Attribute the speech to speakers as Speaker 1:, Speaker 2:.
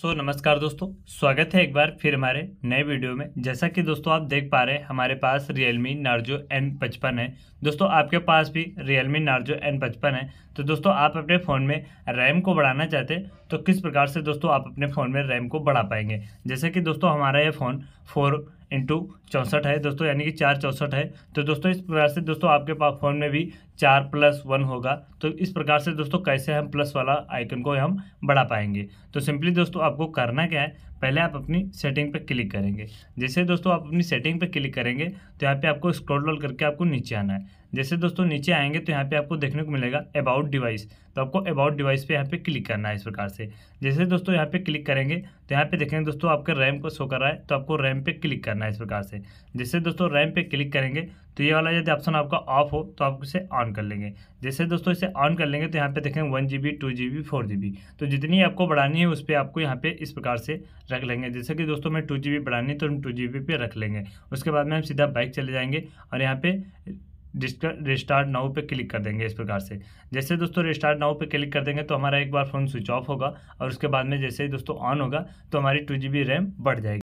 Speaker 1: सो so, नमस्कार दोस्तों स्वागत है एक बार फिर हमारे नए वीडियो में। जैसा कि दोस्तों आप देख पा रहे हैं हमारे पास Realme Narzo N55 है। दोस्तों आपके पास भी Realme Narzo N55 है। तो दोस्तों आप अपने फ़ोन में रैम को बढ़ाना चाहते हैं तो किस प्रकार से दोस्तों आप अपने फ़ोन में रैम को बढ़ा पाएँगे? जैसे कि दोस्तों हमारा ये फ़ोन फोर इंटू चौंसठ है। दोस्तों, यानी कि चार चौंसठ है। तो दोस्तों, इस प्रकार से दोस्तों, आपके पास फ़ोन में भी चार प्लस वन होगा। तो इस प्रकार से दोस्तों, कैसे हम प्लस वाला आइकन को हम बढ़ा पाएँगे? तो सिंपली दोस्तों, आपको करना क्या है? पहले आप अपनी सेटिंग पे क्लिक करेंगे। जैसे दोस्तों आप अपनी सेटिंग पे क्लिक करेंगे तो यहाँ पे आपको स्क्रॉल रोल करके आपको नीचे आना है। जैसे दोस्तों नीचे आएँगे तो यहाँ पे आपको देखने को मिलेगा अबाउट डिवाइस तो आपको अबाउट डिवाइस पे यहाँ पे क्लिक करना है इस प्रकार से। जैसे दोस्तों यहाँ पे क्लिक करेंगे तो यहाँ पे देखेंगे दोस्तों आपके रैम को शो कर रहा है तो आपको रैम पे क्लिक करना है इस प्रकार से। जैसे दोस्तों रैम पे क्लिक करेंगे तो ये वाला यदि ऑप्शन आपका ऑफ़ हो तो आप इसे ऑन कर लेंगे। जैसे दोस्तों इसे ऑन कर लेंगे तो यहाँ पे देखेंगे one G B two G B four G B तो जितनी आपको बढ़ानी है, उस पर आपको यहाँ पे इस प्रकार से रख लेंगे। जैसे कि दोस्तों मैं टू जी बी बढ़ानी है तो हम टू जी बी पे रख लेंगे। उसके बाद में हम सीधा बाइक चले जाएँगे और यहाँ पे रिस्टार्ट नाउ पे क्लिक कर देंगे इस प्रकार से। जैसे दोस्तों रिस्टार्ट नाउ पे क्लिक कर देंगे तो हमारा एक बार फ़ोन स्विच ऑफ़ होगा और उसके बाद में जैसे ही दोस्तों ऑन होगा तो हमारी टू जी बी रैम बढ़ जाएगी।